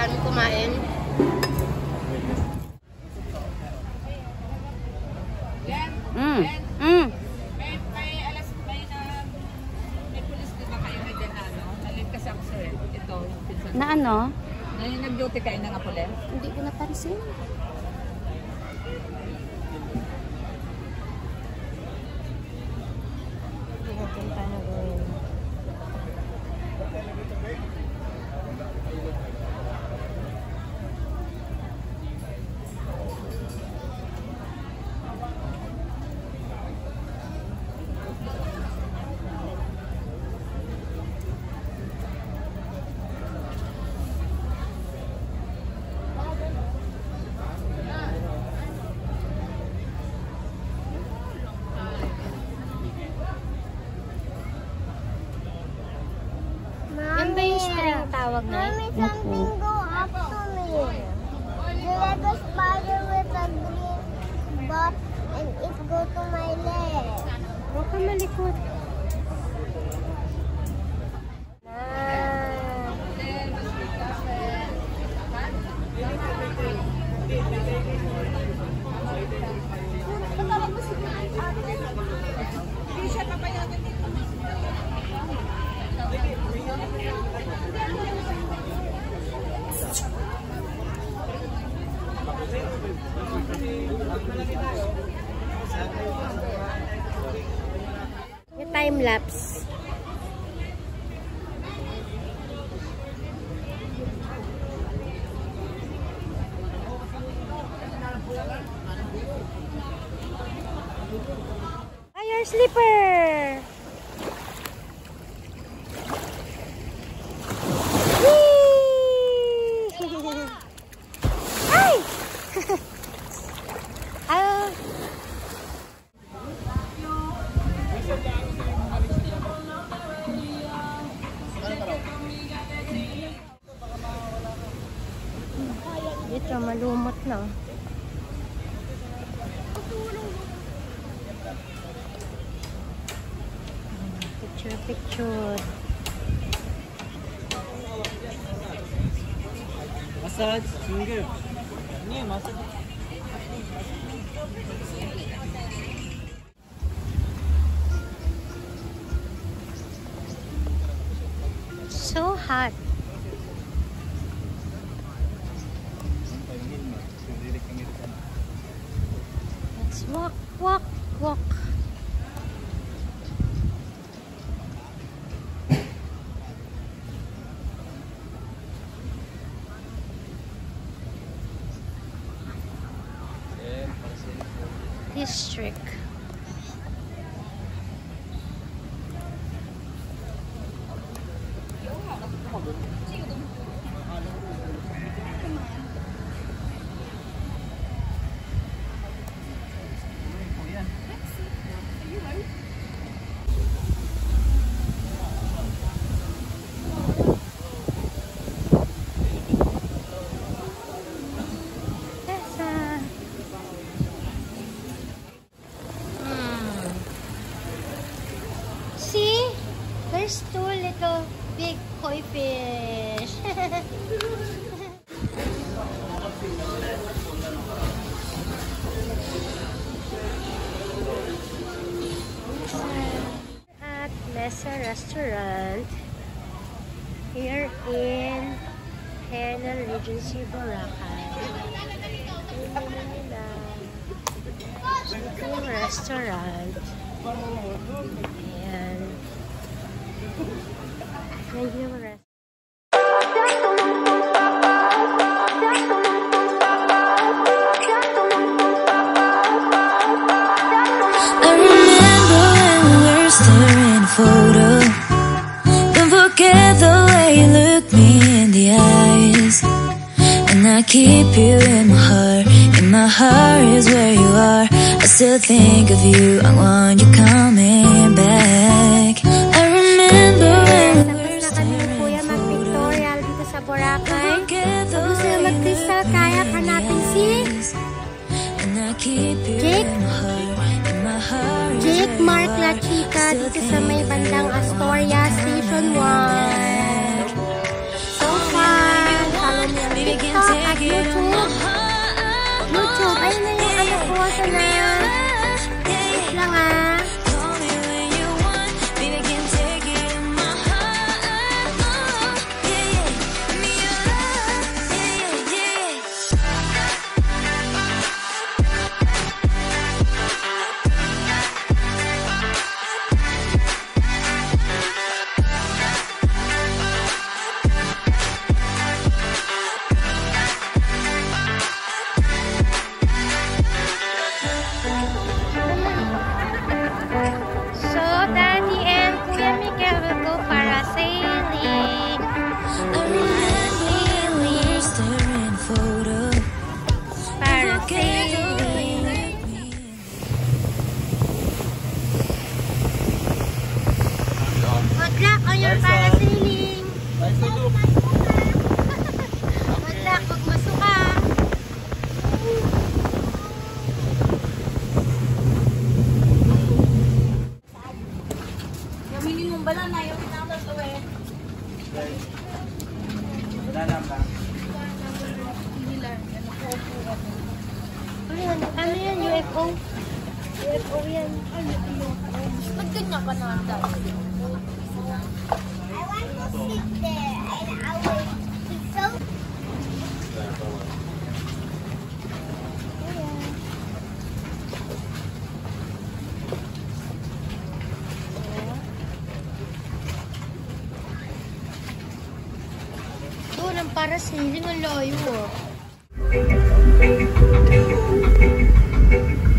kami kumain. okay? Mommy, something go up to me. The a spider with a green spot, and it go to my leg. What can I malikot. time-lapse. massage finger. New massage. So hot. Bulacan. Ito restaurant. Ayan. Ayan yung. keep you in my heart And my heart is where you are. I still think of you I want you coming back. I remember when we were staring photos dito sa Boracay Gusto na mag-crystal kaya hanapin si Jake Jake Mark La Chica dito sa may para sa hiling ang layo ah. Oh.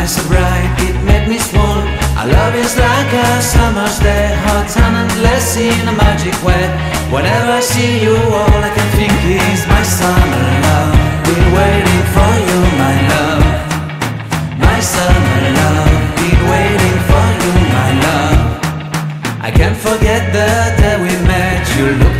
Smile so bright, it made me swoon. Our love is like a summer's day, hot and endless in a magic way. Whenever I see you, all I can think is my summer love. Been waiting for you, my love. My summer love, been waiting for you, my love. I can't forget the day we met. You looked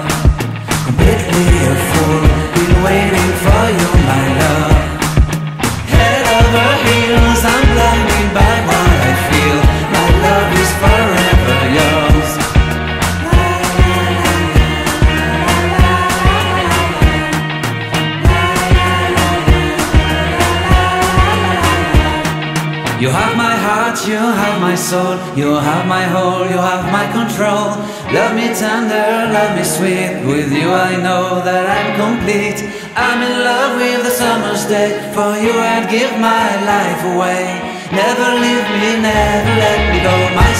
Sweet. With you I know that I'm complete. I'm in love with the summer's day. For you I'd give my life away. Never leave me, never let me go. My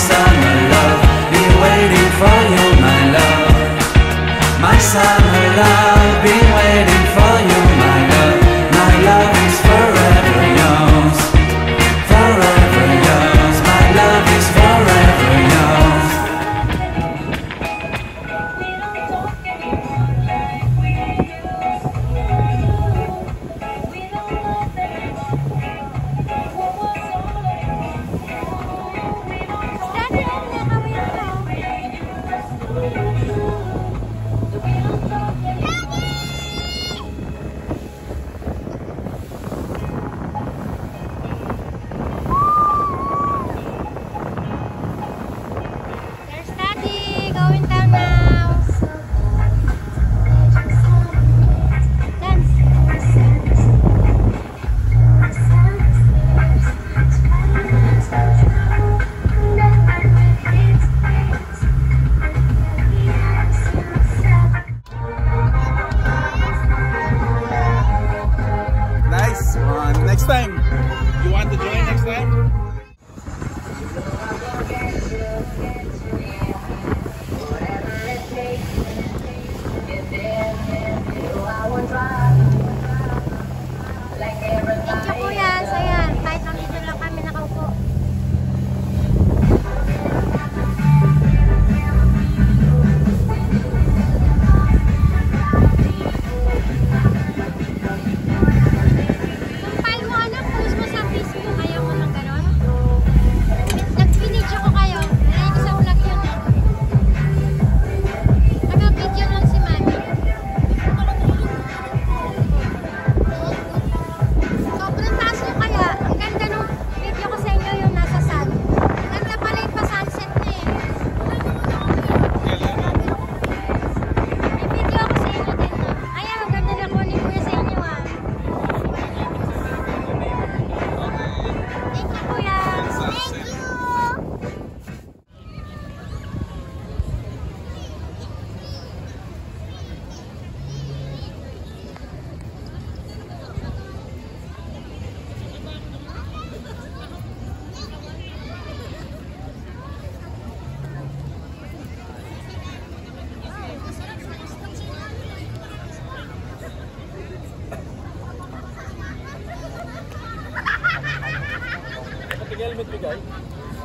magbigay.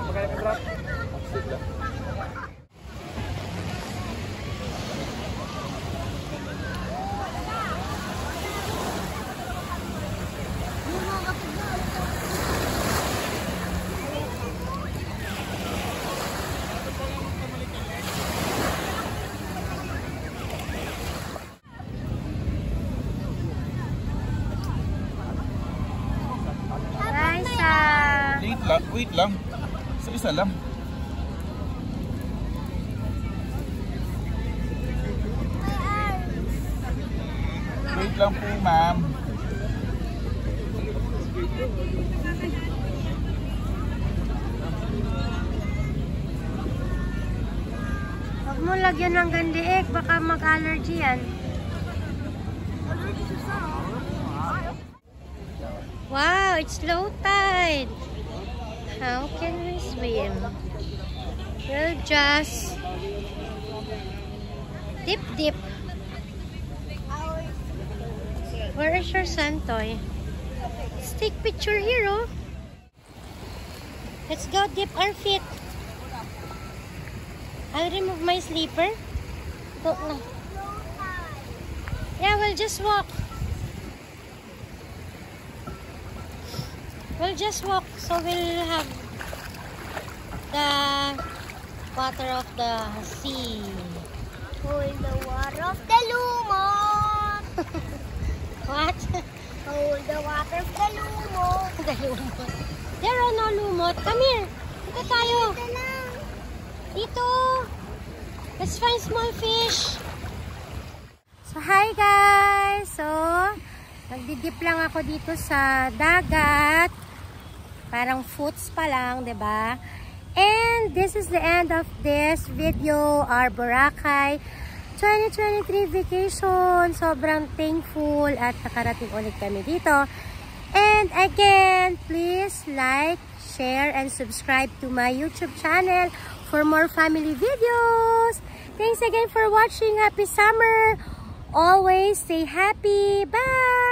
Magkaya ka drop? Lang. Wait lang po, ma'am. Huwag mo lagyan ng gandiek, baka mag-allergy yan. Wow, it's low tide. How can we swim? We'll just dip dip. Where is your santoy? Let's take picture here, oh. Let's go dip our feet. I'll remove my sleeper. Go na. Yeah, we'll just walk. We'll just walk so we'll have the water of the sea. Hold the water of the lumot. What? Hold the water of the lumot. the lumot. There are no lumot. Come here. Dito tayo. Dito. Let's find small fish. So, hi guys! So, nagdidip lang ako dito sa dagat. Parang foots pa lang, ba? And this is the end of this video, our Boracay 2023 vacation. Sobrang thankful at nakarating ulit kami dito. And again, please like, share, and subscribe to my YouTube channel for more family videos. Thanks again for watching. Happy summer. Always stay happy. Bye.